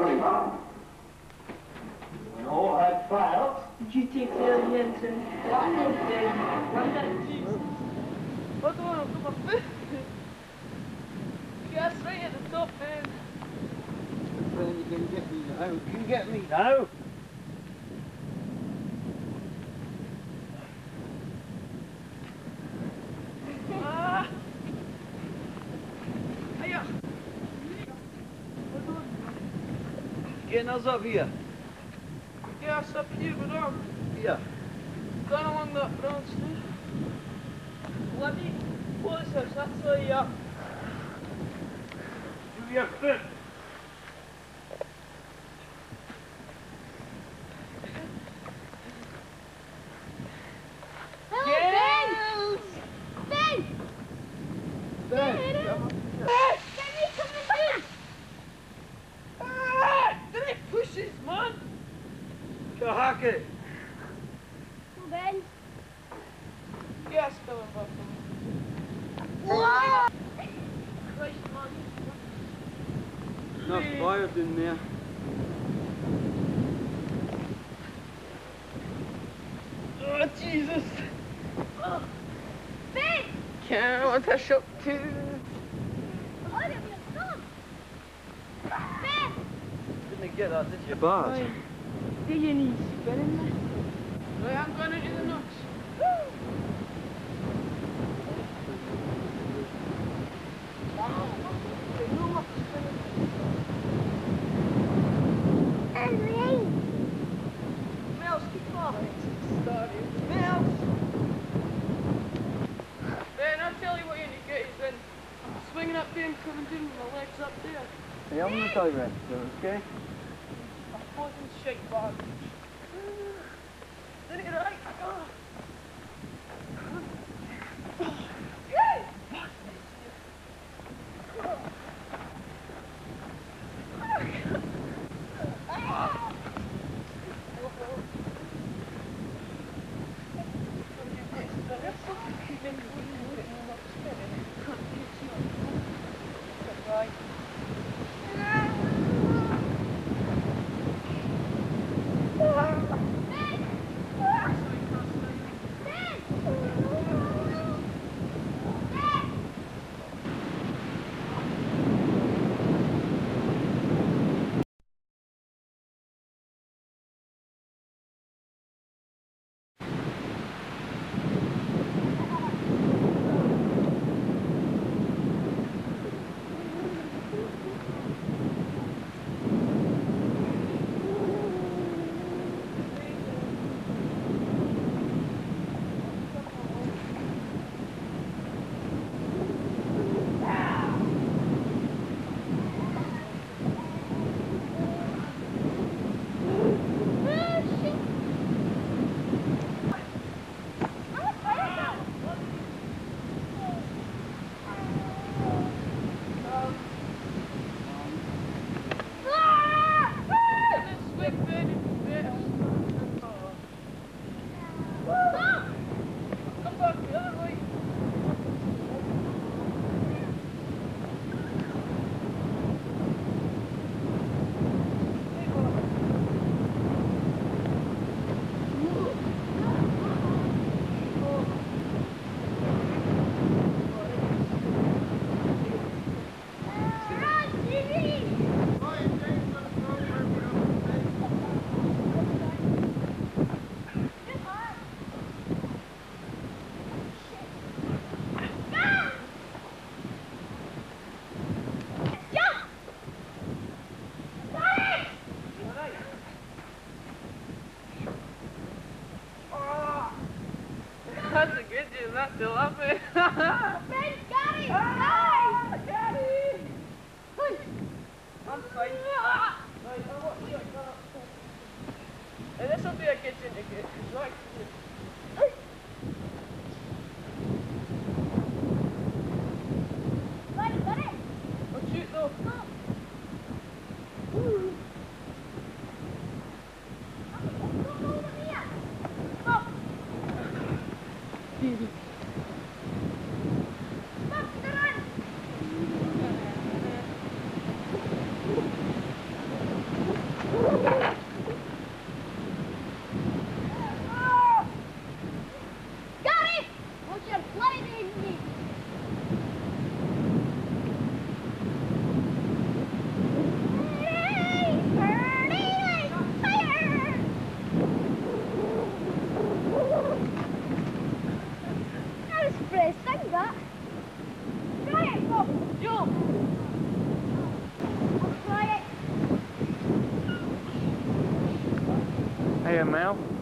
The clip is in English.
When all had failed, GT Jensen. Wat doen we? Op. Gas right at the top, then you can get me. You can get me now. Ah. Hiya. Getting us up here. Gas up here with arm. Here. Down along that branch there. Let me pull this house, that's where you up. Do your foot. Yes! Ben! Ben, come on. Benny, come and Ah! Did it push this, man? Kahake. do! Ben! Gas coming back. Whoa! Christ, man. Enough fire in there. Oh, Jesus. Ben! Can't want to shop too. Oh, det blir sånn! Ben! Didn't get that, did you? Bad. Det är en isberg. Right, I'm going into the nuts. Henry! Mouse, keep off. Mouse! Ben, I'll tell you what you need to get is then swinging up there and coming down with my legs up there. Hey, I'm gonna tell you that, okay? A fucking shite good deal, not to laugh at. Ben, got it! Nice! I'm fine. Right, I'll watch you. And this will be a kitchen ticket. Right. Ben, got it! I'll Mel.